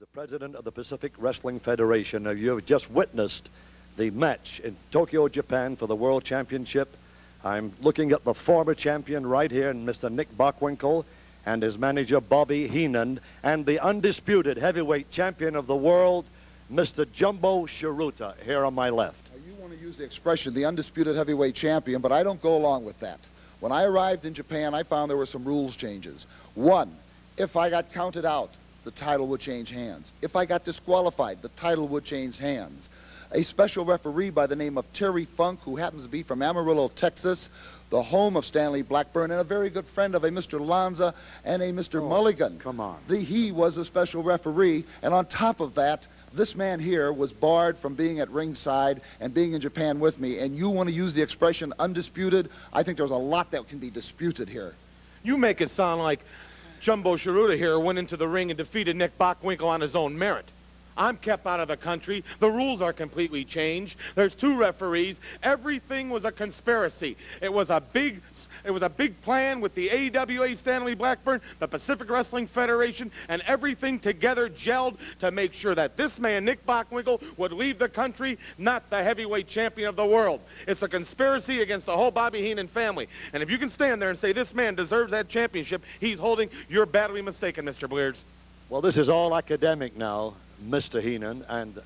the president of the Pacific Wrestling Federation. Now, you have just witnessed the match in Tokyo, Japan for the World Championship. I'm looking at the former champion right here, Mr. Nick Bockwinkel, and his manager, Bobby Heenan, and the undisputed heavyweight champion of the world, Mr. Jumbo Tsuruta, here on my left. Now, you want to use the expression, the undisputed heavyweight champion, but I don't go along with that. When I arrived in Japan, I found there were some rules changes. One, if I got counted out, the title would change hands. If I got disqualified, the title would change hands. A special referee by the name of Terry Funk, who happens to be from Amarillo, Texas, the home of Stanley Blackburn, and a very good friend of a Mr. Lanza and a Mr. Oh, Mulligan. come on. The, he was a special referee, and on top of that, this man here was barred from being at ringside and being in Japan with me, and you want to use the expression undisputed? I think there's a lot that can be disputed here. You make it sound like Jumbo Tsuruta here went into the ring and defeated Nick Bockwinkel on his own merit. I'm kept out of the country. The rules are completely changed. There's two referees. Everything was a conspiracy. It was a big it was a big plan with the AWA Stanley Blackburn, the Pacific Wrestling Federation, and everything together gelled to make sure that this man, Nick Bockwinkel, would leave the country, not the heavyweight champion of the world. It's a conspiracy against the whole Bobby Heenan family. And if you can stand there and say this man deserves that championship he's holding, you're badly mistaken, Mr. Blears. Well, this is all academic now, Mr. Heenan and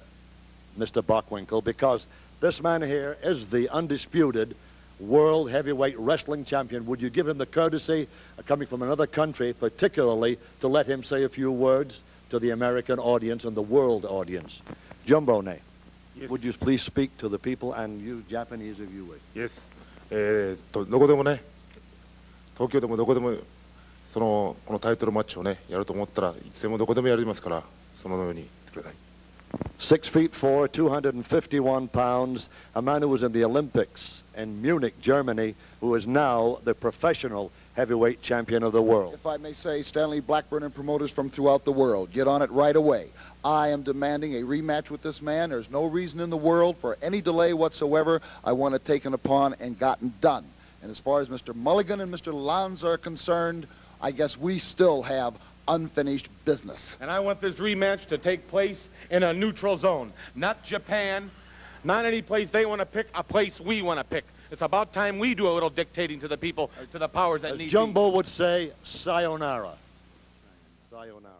Mr. Bockwinkel, because this man here is the undisputed world heavyweight wrestling champion. Would you give him the courtesy, uh, coming from another country, particularly, to let him say a few words to the American audience and the world audience? Jumbo Ne, Yes. would you please speak to the people and you Japanese if you wish? Yes. えーっとどこでもね東京でもどこでもそのこのタイトルマッチをねやると思ったらいつでもどこでもやりますからそのように everything. Six feet four, 251 pounds, a man who was in the Olympics in Munich, Germany, who is now the professional heavyweight champion of the world. If I may say, Stanley Blackburn and promoters from throughout the world, get on it right away. I am demanding a rematch with this man. There's no reason in the world for any delay whatsoever. I want it taken upon and gotten done. And as far as Mr. Mulligan and Mr. Lanza are concerned, I guess we still have unfinished business. And I want this rematch to take place in a neutral zone, not Japan, not any place they want to pick, a place we want to pick. It's about time we do a little dictating to the people, to the powers that As need be. Jumbo would say, sayonara. Sayonara.